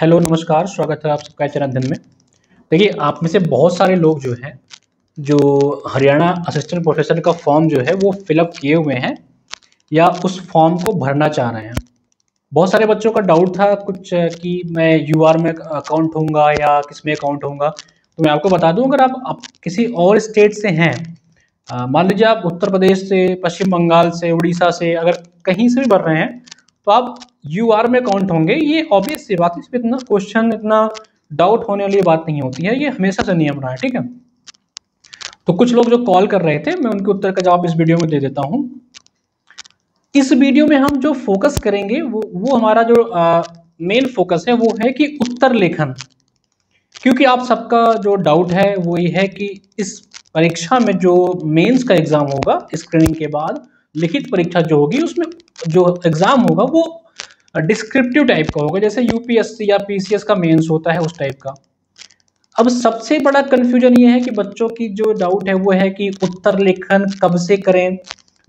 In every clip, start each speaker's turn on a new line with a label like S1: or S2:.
S1: Hello नमस्कार स्वागत है आप सबका चरण दिन में। देखिए आप में से बहुत सारे लोग जो हैं जो हरियाणा असिस्टेंट प्रोफेसर का फॉर्म जो है वो फिलअप किए हुए हैं या उस फॉर्म को भरना चाह रहे हैं। बहुत सारे बच्चों का डाउट था कुछ कि मैं यूआर में अकाउंट होऊँगा या किसमें अकाउंट होऊँगा। तो मैं आपको बता दूँ अगर आप, आप किसी और स्टेट से हैं मान लीजिए आप उत्तर प्रदेश से पश्चिम बंगाल से उड़ीसा से अगर कहीं से भी भर रहे हैं तो आप यू आर में काउंट होंगे। ये ऑब्वियस सी बात है, इसमें इतना क्वेश्चन इतना डाउट होने वाली बात नहीं होती है। ये हमेशा से नियम रहा है, ठीक है? तो कुछ लोग जो कॉल कर रहे थे, मैं उनके उत्तर का जवाब इस वीडियो में दे देता हूँ। इस वीडियो में हम जो फोकस करेंगे, वो वो हमारा जो मेन फोकस है, वो है कि उत्तर लेखन। क्योंकि आप सबका जो डाउट है, वो ये है कि इस परीक्षा में जो मेंस का एग्ज़ाम होगा स्क्रीनिंग के बाद लिखित परीक्षा जो होगी, उसमें जो एग्ज़ाम होगा, वो डिस्क्रिप्टिव टाइप का होगा, जैसे यूपीएससी या पीसीएस का मेंस होता है उस टाइप का। अब सबसे बड़ा कन्फ्यूज़न ये है कि बच्चों की जो डाउट है, वो है कि उत्तर लेखन कब से करें?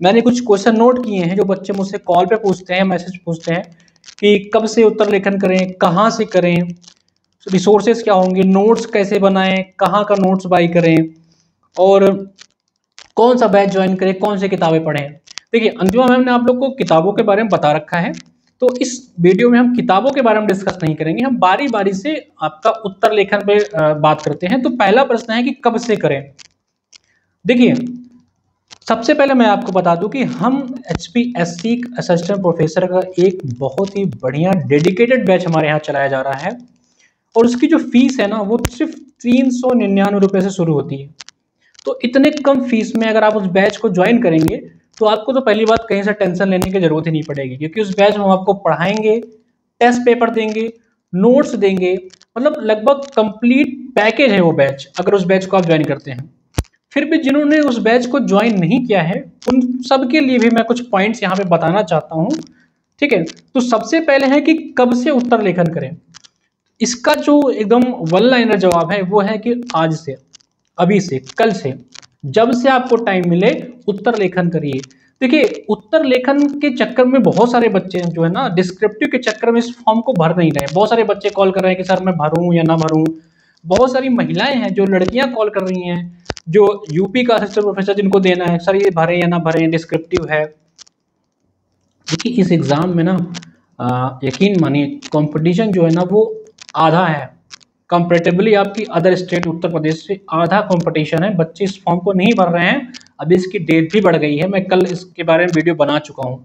S1: मैंने कुछ क्वेश्चन नोट किए हैं, जो बच्चे मुझसे कॉल पे पूछते हैं मैसेज पूछते हैं, कि कब से उत्तर लेखन करें, कहाँ से करें? रिसोर्सेज क्या होंगे? नोट्स कैसे बनाएँ? कहाँ का नोट्स बाई करें? और कौन सा बैच ज्वाइन करें? कौन से किताबें पढ़ें? देखिए अंतिमा मैम ने आप लोग को किताबों के बारे में बता रखा है तो इस वीडियो में हम किताबों के बारे में डिस्कस नहीं करेंगे, हम बारी बारी से आपका उत्तर लेखन पे बात करते हैं। तो पहला प्रश्न है कि कब से करें? देखिए, सबसे पहले मैं आपको बता दूँ कि हम H P S C assistant professor का एक बहुत ही बढ़िया डेडिकेटेड बैच हमारे यहाँ चलाया जा रहा है, और उसकी जो फ़ीस है ना, वो सिर्फ़ तीन सौ निन्यानवे रुपये से शुरू होती है। तो इतने कम फ़ीस में अगर आप उस बैच को ज्वाइन करेंगे तो आपको तो पहली बात कहीं से टेंशन लेने की ज़रूरत ही नहीं पड़ेगी, क्योंकि उस बैच में हम आपको पढ़ाएँगे, टेस्ट पेपर देंगे, नोट्स देंगे मतलब लगभग कंप्लीट पैकेज है वो बैच, अगर उस बैच को आप ज्वाइन करते हैं। फिर भी जिन्होंने उस बैच को ज्वाइन नहीं किया है, उन सब के लिए भी मैं कुछ पॉइंट्स यहाँ पे बताना चाहता हूँ, ठीक है? तो सबसे पहले है कि कब से उत्तर लेखन करें। इसका जो एकदम वन लाइनर जवाब है, वो है कि आज से, अभी से, कल से, जब से आपको टाइम मिले, उत्तर लेखन करिए। देखिए, उत्तर लेखन के चक्कर में बहुत सारे बच्चे जो है ना डिस्क्रिप्टिव के चक्कर में इस फॉर्म को भर नहीं रहे बहुत सारे बच्चे कॉल कर रहे हैं कि, सर, मैं भरूं या ना भरूं? बहुत सारी महिलाएँ हैं जो लड़कियाँ कॉल कर रही हैं, जो यूपी का असिस्टेंट प्रोफेसर जिनको देना है, सर, ये भरे या ना भरे डिस्क्रिप्टिव है। देखिए, इस एग्ज़ाम में ना यकीन मानिए कंपटीशन जो है ना, वो आधा है। कंपेरेटिवली आपकी अदर स्टेट उत्तर प्रदेश से आधा कंपटीशन है। बच्चे इस फॉर्म को नहीं भर रहे हैं। अभी इसकी डेट भी बढ़ गई है, मैं कल इसके बारे में वीडियो बना चुका हूँ।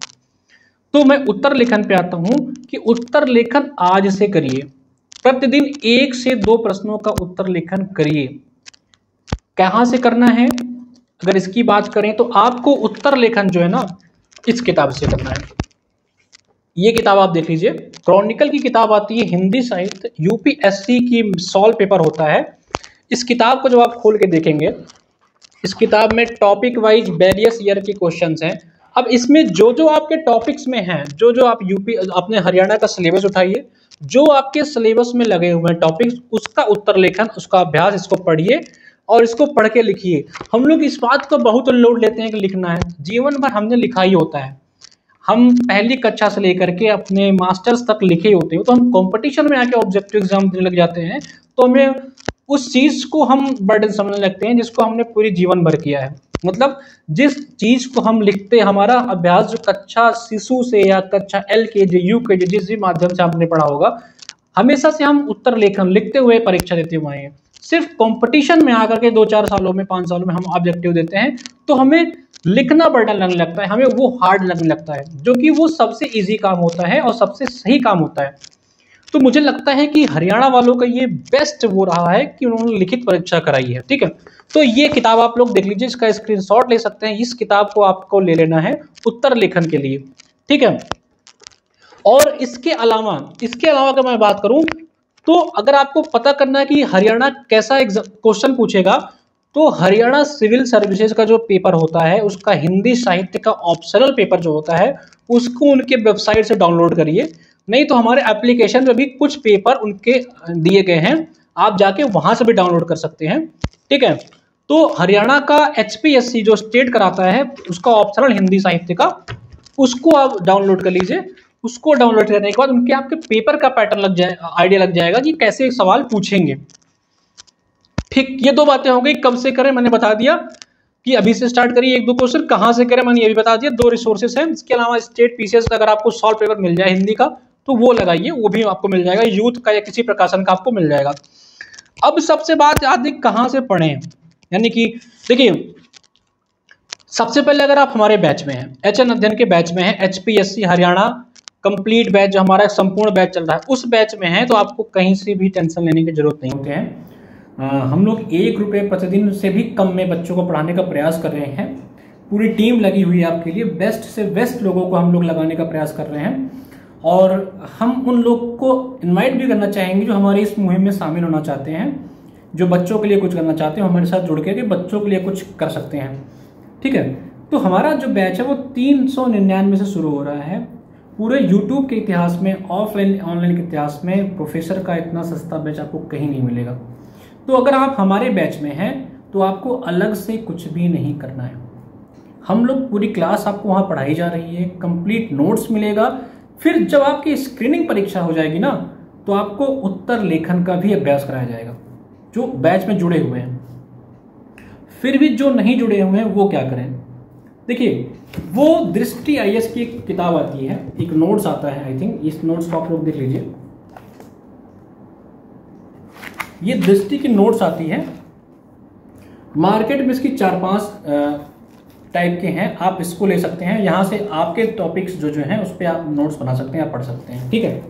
S1: तो मैं उत्तर लेखन पे आता हूँ कि उत्तर लेखन आज से करिए। प्रतिदिन एक से दो प्रश्नों का उत्तर लेखन करिए। कहाँ से करना है? अगर इसकी बात करें तो आपको उत्तर लेखन जो है ना, इस किताब से करना है। ये किताब आप देख लीजिए। क्रॉनिकल की किताब आती है, हिंदी साहित्य, यूपीएससी की सॉल्व पेपर होता है। इस किताब को जब आप खोल के देखेंगे इस किताब में टॉपिक वाइज वेरियस ईयर के क्वेश्चन हैं। अब इसमें जो जो आपके टॉपिक्स में हैं जो जो आप यूपी अपने हरियाणा का सिलेबस उठाइए, जो आपके सिलेबस में लगे हुए हैं टॉपिक्स उसका उत्तर लेखन, उसका अभ्यास, इसको पढ़िए और इसको पढ़ के लिखिए। हम लोग इस बात को बहुत लोड लेते हैं कि लिखना है। जीवन भर हमने लिखा ही होता है। हम पहली कक्षा से लेकर के अपने मास्टर्स तक लिखे होते हैं। तो हम कंपटीशन में आके ऑब्जेक्टिव एग्ज़ाम देने लग जाते हैं। तो हमें उस चीज़ को हम बर्डन समझने लगते हैं, जिसको हमने पूरी जीवन भर किया है। मतलब जिस चीज़ को हम लिखते हमारा अभ्यास जो कक्षा शिशु से या कक्षा एल के जी, यू के जी, जिस भी माध्यम से आपने पढ़ा होगा, हमेशा से हम उत्तर लेखन लिखते हुए परीक्षा देते हुए हैं। सिर्फ़ कंपटीशन में आकर के दो चार सालों में, पाँच सालों में हम ऑब्जेक्टिव देते हैं तो हमें लिखना बर्डन लगने लगता है, हमें वो हार्ड लगने लगता है, जो कि वो सबसे इजी काम होता है और सबसे सही काम होता है। तो मुझे लगता है कि हरियाणा वालों का ये बेस्ट वो रहा है कि उन्होंने लिखित परीक्षा कराई है, ठीक है? तो ये किताब आप लोग देख लीजिए, इसका स्क्रीनशॉट ले सकते हैं। इस किताब को आपको ले लेना है उत्तर लेखन के लिए, ठीक है? और इसके अलावा इसके अलावा अगर मैं बात करूँ तो अगर आपको पता करना है कि हरियाणा कैसा क्वेश्चन पूछेगा तो हरियाणा सिविल सर्विसेज़ का जो पेपर होता है, उसका हिंदी साहित्य का ऑप्शनल पेपर जो होता है, उसको उनके वेबसाइट से डाउनलोड करिए। नहीं तो हमारे एप्लीकेशन में भी कुछ पेपर उनके दिए गए हैं, आप जाके वहाँ से भी डाउनलोड कर सकते हैं। ठीक है? तो हरियाणा का एचपीएससी जो स्टेट कराता है, उसका ऑप्शनल हिंदी साहित्य का, उसको आप डाउनलोड कर लीजिए। उसको डाउनलोड करने के बाद उनके आपके पेपर का पैटर्न लग जाए, आइडिया लग जाएगा कि कैसे सवाल पूछेंगे। ठीक, ये दो बातें हो गई, कब से करें, मैंने बता दिया कि अभी से स्टार्ट करिए एक दो क्वेश्चन कहाँ से करें, मैंने ये भी बता दिया, दो रिसोर्सेस हैं, इसके अलावा स्टेट पीसीएस का अगर आपको सॉल्व पेपर मिल जाए हिंदी का तो वो लगाइए, वो भी आपको मिल जाएगा यूथ का या किसी प्रकाशन का आपको मिल जाएगा। अब सबसे बात आदि कहाँ से पढ़ें, यानी कि देखिए, सबसे पहले अगर आप हमारे बैच में हैं एच एन अध्ययन के बैच में हैं H P S C Haryana complete batch जो हमारा संपूर्ण बैच चल रहा है, उस बैच में है तो आपको कहीं से भी टेंशन लेने की ज़रूरत नहीं। होती है हम लोग एक रुपये प्रतिदिन से भी कम में बच्चों को पढ़ाने का प्रयास कर रहे हैं। पूरी टीम लगी हुई है आपके लिए। बेस्ट से बेस्ट लोगों को हम लोग लगाने का प्रयास कर रहे हैं। और हम उन लोग को इनवाइट भी करना चाहेंगे जो हमारी इस मुहिम में शामिल होना चाहते हैं, जो बच्चों के लिए कुछ करना चाहते हैं हमारे साथ जुड़ के बच्चों के लिए कुछ कर सकते हैं। ठीक है? तो हमारा जो बैच है वो तीन सौ निन्यानवे से शुरू हो रहा है। पूरे यूट्यूब के इतिहास में, ऑफलाइन ऑनलाइन के इतिहास में प्रोफेसर का इतना सस्ता बैच आपको कहीं नहीं मिलेगा। तो अगर आप हमारे बैच में हैं तो आपको अलग से कुछ भी नहीं करना है। हम लोग पूरी क्लास आपको वहाँ पढ़ाई जा रही है, कंप्लीट नोट्स मिलेगा, फिर जब आपकी स्क्रीनिंग परीक्षा हो जाएगी ना तो आपको उत्तर लेखन का भी अभ्यास कराया जाएगा, जो बैच में जुड़े हुए हैं। फिर भी जो नहीं जुड़े हुए हैं, वो क्या करें? देखिए, वो दृष्टि आई की एक किताब आती है, एक नोट्स आता है आई थिंक इस नोट्स को आप लोग देख लीजिए। ये दृष्टि की नोट्स आती है। मार्केट में इसकी चार पाँच टाइप के हैं। आप इसको ले सकते हैं। यहाँ से आपके टॉपिक्स जो जो हैं, उस पर आप नोट्स बना सकते हैं, आप पढ़ सकते हैं। ठीक है?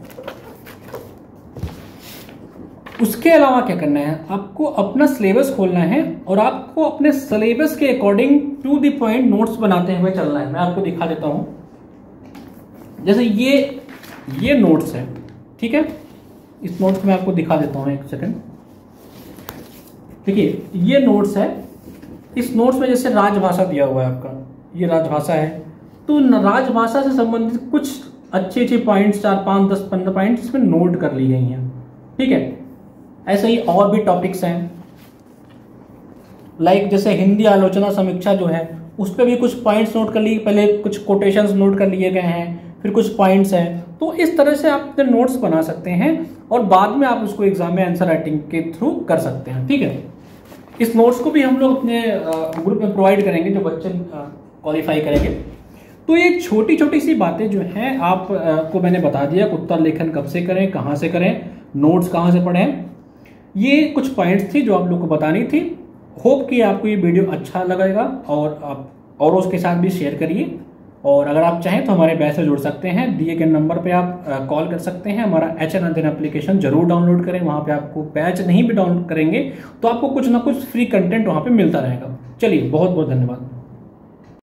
S1: उसके अलावा क्या करना है? आपको अपना सिलेबस खोलना है और आपको अपने सिलेबस के according to the point notes बनाते हुए चलना है। मैं आपको दिखा देता हूँ। जैसे ये ये नोट्स है। ठीक है? इस नोट्स में आपको दिखा देता हूँ एक सेकंड देखिए, ये नोट्स है, इस नोट्स में जैसे राजभाषा दिया हुआ है आपका, ये राजभाषा है। तो राजभाषा से संबंधित कुछ अच्छे अच्छे पॉइंट्स चार, पाँच, दस, पंद्रह पॉइंट इसमें नोट कर ली गई हैं। ठीक है? ऐसे ही और भी टॉपिक्स हैं। लाइक जैसे हिंदी आलोचना समीक्षा जो है, उस पर भी कुछ पॉइंट्स नोट कर लिए, पहले कुछ कोटेशंस नोट कर लिए गए हैं, फिर कुछ पॉइंट्स हैं। तो इस तरह से आप अपने नोट्स बना सकते हैं और बाद में आप उसको एग्ज़ाम में आंसर राइटिंग के थ्रू कर सकते हैं। ठीक है? इस नोट्स को भी हम लोग अपने ग्रुप में प्रोवाइड करेंगे जो बच्चे क्वालिफाई करेंगे। तो ये छोटी छोटी सी बातें जो हैं, आप को मैंने बता दिया उत्तर लेखन कब से करें, कहाँ से करें नोट्स कहाँ से पढ़ें। ये कुछ पॉइंट्स थी जो आप लोग को बतानी थी। होप कि आपको ये वीडियो अच्छा लगेगा और आप, और उसके साथ भी शेयर करिए। और अगर आप चाहें तो हमारे बैच से जुड़ सकते हैं। दिए गए नंबर पे आप कॉल कर सकते हैं। हमारा एच एन अध्ययन एप्लीकेशन ज़रूर डाउनलोड करें। वहाँ पे आपको बैच नहीं भी डाउनलोड करेंगे तो आपको कुछ ना कुछ फ्री कंटेंट वहाँ पे मिलता रहेगा। चलिए बहुत बहुत धन्यवाद।